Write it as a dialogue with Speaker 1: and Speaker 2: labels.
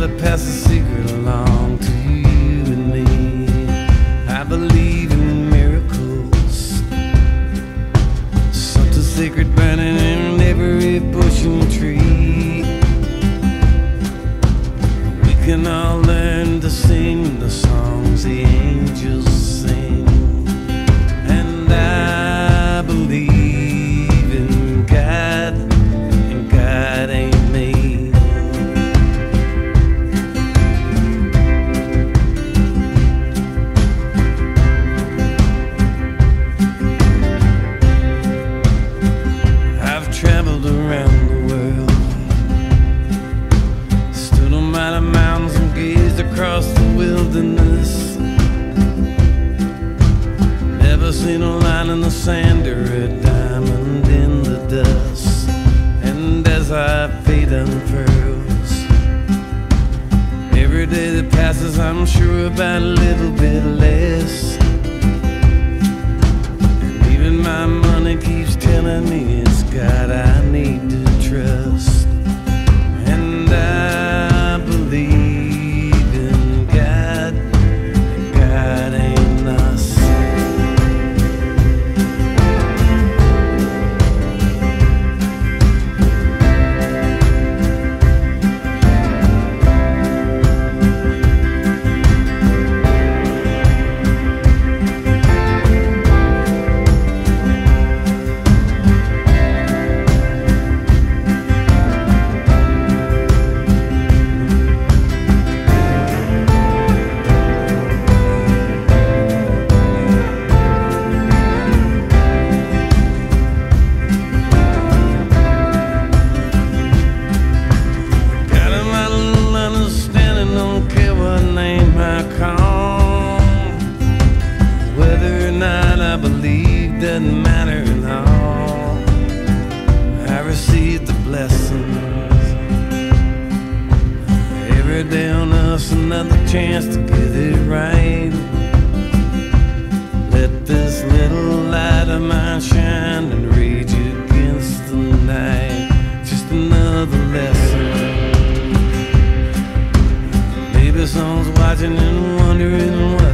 Speaker 1: to pass seen a line in the sand or a diamond in the dust. And as I fade unfurls, every day that passes, I'm sure about a little bit less. Doesn't matter at all. I received the blessings. Every day on us, another chance to get it right. Let this little light of mine shine and rage against the night. Just another lesson. Maybe someone's watching and wondering what